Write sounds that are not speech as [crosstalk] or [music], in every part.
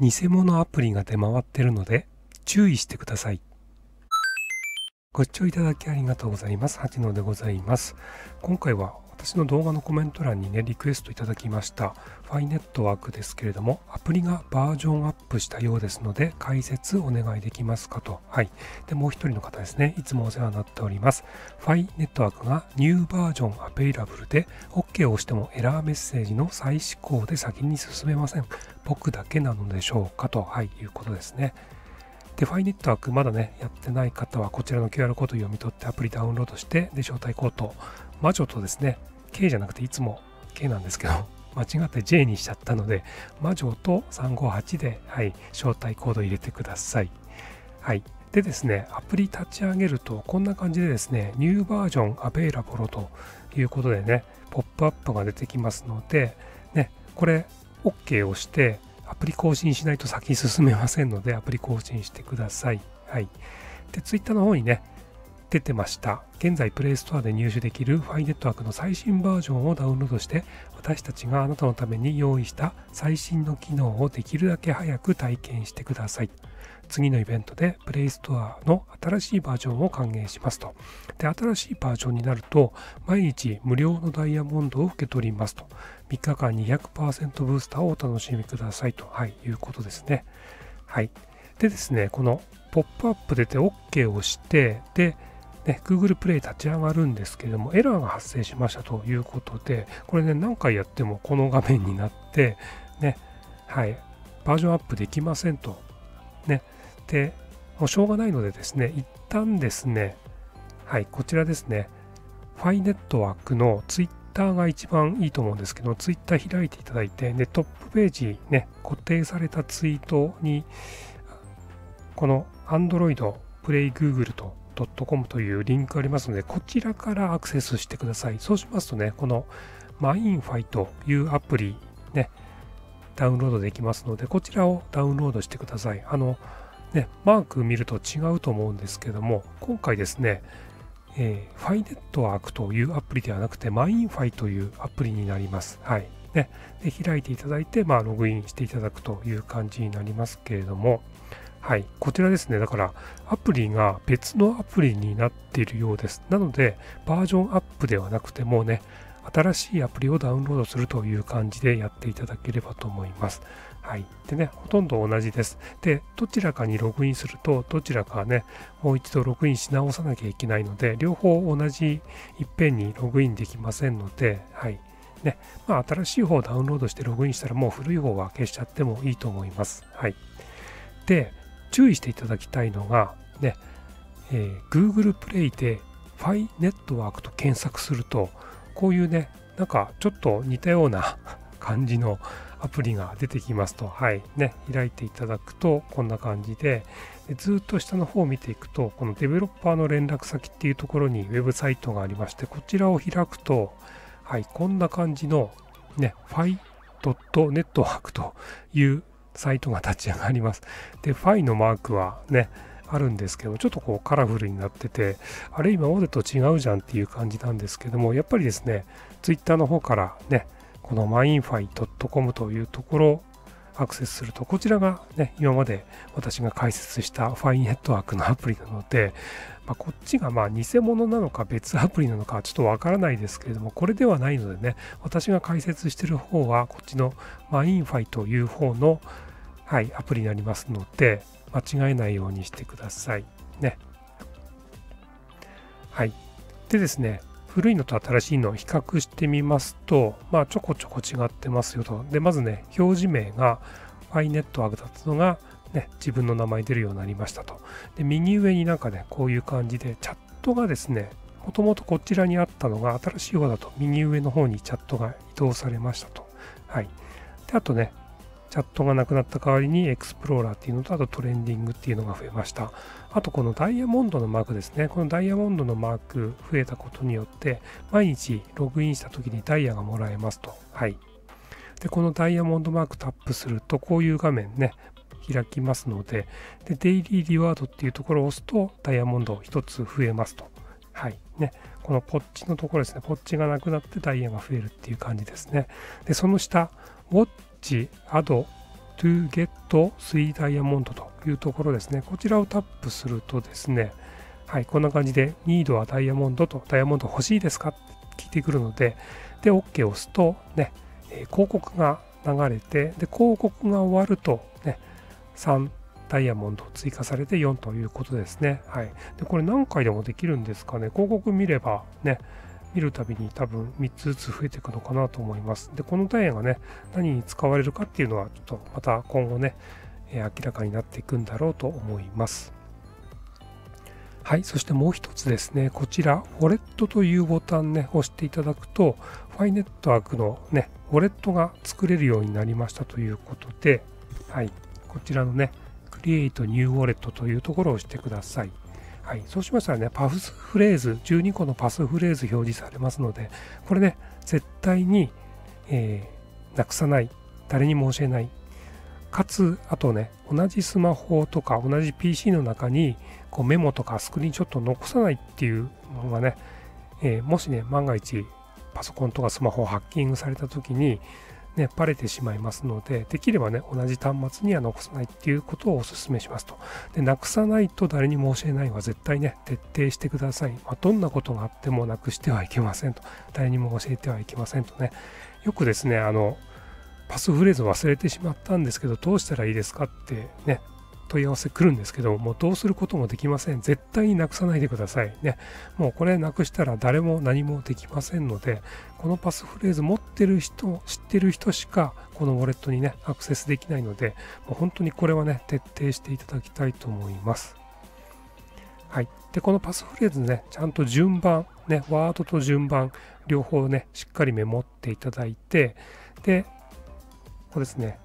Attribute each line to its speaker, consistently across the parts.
Speaker 1: 偽物アプリが出回ってるので注意してください。ご視聴いただきありがとうございます。八野でございます。今回は私の動画のコメント欄にね、リクエストいただきました、ファイネットワークですけれども、アプリがバージョンアップしたようですので、解説お願いできますかと。はい。で、もう一人の方ですね、いつもお世話になっております。ファイネットワークがニューバージョンアペイラブルで、OK を押してもエラーメッセージの再試行で先に進めません。僕だけなのでしょうかと、はい、いうことですね。で、ファイネットワークまだね、やってない方はこちらの QR コード読み取ってアプリダウンロードして、で、招待コード、魔女とですね、K じゃなくていつも K なんですけど、[laughs] 間違って J にしちゃったので、魔女と358で、はい、招待コード入れてください。はい。でですね、アプリ立ち上げると、こんな感じでですね、ニューバージョンアベイラボロということでね、ポップアップが出てきますので、ね、これ、OK をして、アプリ更新しないと先進めませんので、アプリ更新してください。はい。で、Twitter の方にね、出てました。現在、プレイストアで入手できるファイネットワークの最新バージョンをダウンロードして、私たちがあなたのために用意した最新の機能をできるだけ早く体験してください。次のイベントでプレイストアの新しいバージョンを歓迎しますと。で、新しいバージョンになると、毎日無料のダイヤモンドを受け取りますと。3日間200%ブースターをお楽しみくださいと、はい、いうことですね。はい。でですね、このポップアップ出て OK をして、で、ね、Google プレイ立ち上がるんですけれども、エラーが発生しましたということで、これね、何回やってもこの画面になって、ね、はい、バージョンアップできませんと。ね、で、もうしょうがないのでですね、一旦ですね、はい、こちらですね、 Phi Network の Twitter が一番いいと思うんですけど、Twitter 開いていただいて、で、トップページね、固定されたツイートに、この Android play Google ドット com というリンクありますので、こちらからアクセスしてください。そうしますとね、このマインファイというアプリね、ダウンロードできますので、こちらをダウンロードしてください。あの、ね、マーク見ると違うと思うんですけども、今回ですね、えー、 Phi Network というアプリではなくて、マインファイというアプリになります。はい。ね、で開いていただいて、まあ、ログインしていただくという感じになりますけれども、はい、こちらですね。だから、アプリが別のアプリになっているようです。なので、バージョンアップではなくてもね、新しいアプリをダウンロードするという感じでやっていただければと思います。はい。でね、ほとんど同じです。で、どちらかにログインすると、どちらかね、もう一度ログインし直さなきゃいけないので、両方同じいっぺんにログインできませんので、はい。ね、まあ、新しい方をダウンロードしてログインしたら、もう古い方は消しちゃってもいいと思います。はい。で、注意していただきたいのが、ね、えー、Google プレイで Fi ネットワークと検索すると、こういうね、なんかちょっと似たような [laughs] 感じのアプリが出てきますと、はい、ね、開いていただくとこんな感じで、でずっと下の方を見ていくと、このデベロッパーの連絡先っていうところにウェブサイトがありまして、こちらを開くと、はい、こんな感じのね、fi.network というサイトが立ち上がります。で、ファイのマークはね、あるんですけど、ちょっとこうカラフルになってて、あれ今までと違うじゃんっていう感じなんですけども、やっぱりですね、ツイッターの方からね、この minephi.com というところアクセスすると、こちらがね、今まで私が解説した Phi Network のアプリなので、まあ、こっちがまあ偽物なのか別アプリなのかちょっとわからないですけれども、これではないのでね、私が解説してる方は、こっちのマインファイという方の、はい、アプリになりますので、間違えないようにしてください。ね。はい。でですね、古いのと新しいのを比較してみますと、まあ、ちょこちょこ違ってますよと。で、まずね、表示名が iNetwork だったのが、ね、自分の名前出るようになりましたと。で、右上になんかね、こういう感じで、チャットがですね、もともとこちらにあったのが、新しい方だと右上の方にチャットが移動されましたと。はい。で、あとね、チャットがなくなった代わりにエクスプローラーっていうのと、あとトレンディングっていうのが増えました。あとこのダイヤモンドのマークですね。このダイヤモンドのマーク増えたことによって、毎日ログインした時にダイヤがもらえますと。はい。で、このダイヤモンドマークタップすると、こういう画面ね、開きますので、で、デイリーリワードっていうところを押すと、ダイヤモンド1つ増えますと。はい。ね。このポッチのところですね。ポッチがなくなってダイヤが増えるっていう感じですね。で、その下、ウォッチ、アド to get 3ダイヤモンドというところですね。こちらをタップするとですね、はい、こんな感じで、ニードはダイヤモンドと、ダイヤモンド欲しいですかって聞いてくるので、で、OK を押すと、ね、え、広告が流れて、で、広告が終わると、ね、3ダイヤモンド追加されて4ということですね。はい。で、これ何回でもできるんですかね。広告見ればね、見るたびに多分3つずつ増えていくのかなと思います。で、このダイヤがね、何に使われるかっていうのは、ちょっとまた今後ね、えー、明らかになっていくんだろうと思います。はい、そしてもう一つですね、こちら、ウォレットというボタンね、押していただくと、ファイネットワークのね、ウォレットが作れるようになりましたということで、はい、こちらのね、Create New Wallet というところを押してください。はい、そうしましたらね、パスフレーズ、12個のパスフレーズ表示されますので、これね、絶対に、えー、なくさない、誰にも教えない、かつ、あとね、同じスマホとか同じ PC の中にこうメモとかスクリーンショット残さないっていうのがね、えー、もしね、万が一パソコンとかスマホをハッキングされた時に、ね、バレてしまいますので、できればね、同じ端末には残さないっていうことをお勧めしますと。で、なくさないと誰にも教えないは絶対ね、徹底してください。まあ、どんなことがあってもなくしてはいけませんと。誰にも教えてはいけませんとね。よくですね、あの、パスフレーズ忘れてしまったんですけど、どうしたらいいですかってね、問い合わせ来るんですけど、もうどうすることもできません。絶対になくさないでください。ね。もうこれなくしたら誰も何もできませんので、このパスフレーズ持ってる人、知ってる人しか、このウォレットにね、アクセスできないので、もう本当にこれはね、徹底していただきたいと思います。はい。で、このパスフレーズね、ちゃんと順番、ね、ワードと順番、両方ね、しっかりメモっていただいて、で、ここですね、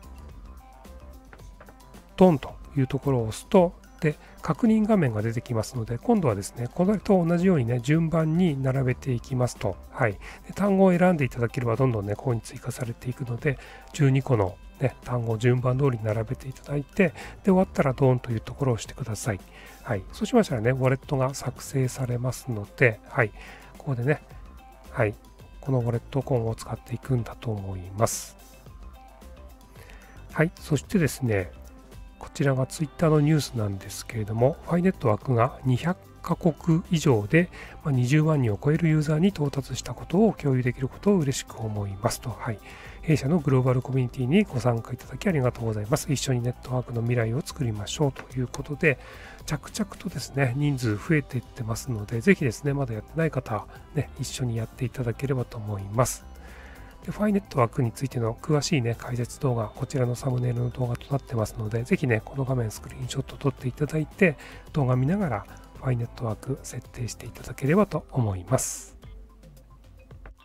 Speaker 1: ドンというところを押すと、で、確認画面が出てきますので、今度はですね、これと同じようにね、順番に並べていきますと、はい。で単語を選んでいただければ、どんどんね、ここに追加されていくので、12個のね、単語を順番通りに並べていただいて、で、終わったらドーンというところを押してください。はい。そうしましたらね、ウォレットが作成されますので、はい。ここでね、はい。このウォレットを今後使っていくんだと思います。はい。そしてですね、こちらがツイッターのニュースなんですけれども、ファイネットワークが200カ国以上で20万人を超えるユーザーに到達したことを共有できることを嬉しく思いますと。はい。弊社のグローバルコミュニティにご参加いただきありがとうございます。一緒にネットワークの未来を作りましょうということで、着々とですね、人数増えていってますので、ぜひですね、まだやってない方、ね、一緒にやっていただければと思います。で、ファイネットワークについての詳しいね、解説動画、こちらのサムネイルの動画となってますので、ぜひね、この画面スクリーンショット撮っていただいて、動画見ながらファイネットワーク設定していただければと思います。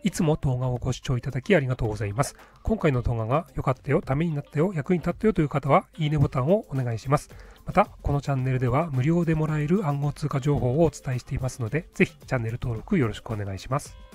Speaker 1: いつも動画をご視聴いただきありがとうございます。今回の動画が良かったよ、ためになったよ、役に立ったよという方は、いいねボタンをお願いします。また、このチャンネルでは無料でもらえる暗号通貨情報をお伝えしていますので、ぜひチャンネル登録よろしくお願いします。